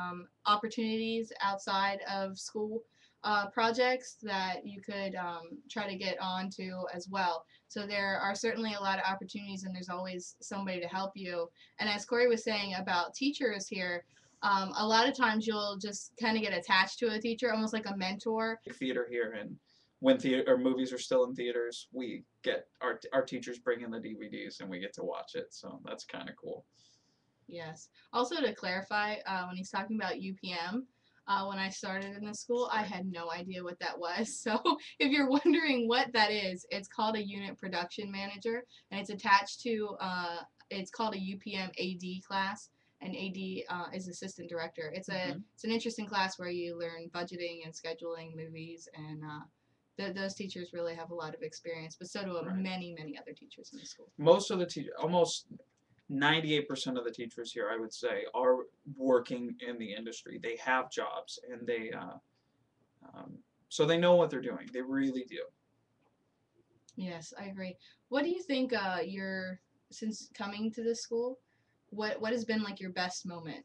um, opportunities outside of school uh, projects that you could um, try to get onto as well. So there are certainly a lot of opportunities, and there's always somebody to help you. And as Corey was saying about teachers here, um, a lot of times you'll just kind of get attached to a teacher, almost like a mentor. theater here and when theater or movies are still in theaters we get our our teachers bring in the DVDs and we get to watch it so that's kind of cool Yes. Also to clarify, uh, when he's talking about UPM, uh, when I started in the school, I had no idea what that was. So if you're wondering what that is, it's called a unit production manager, and it's attached to. Uh, it's called a UPM AD class, and AD uh, is assistant director. It's a Mhm. it's an interesting class where you learn budgeting and scheduling movies, and uh, th- those teachers really have a lot of experience. But so do Right. many many other teachers in the school. most of the teachers, almost 98% of the teachers here I would say are working in the industry. They have jobs and they uh, um, so they know what they're doing. They really do. Yes, I agree. What do you think uh your since coming to this school, what what has been like your best moment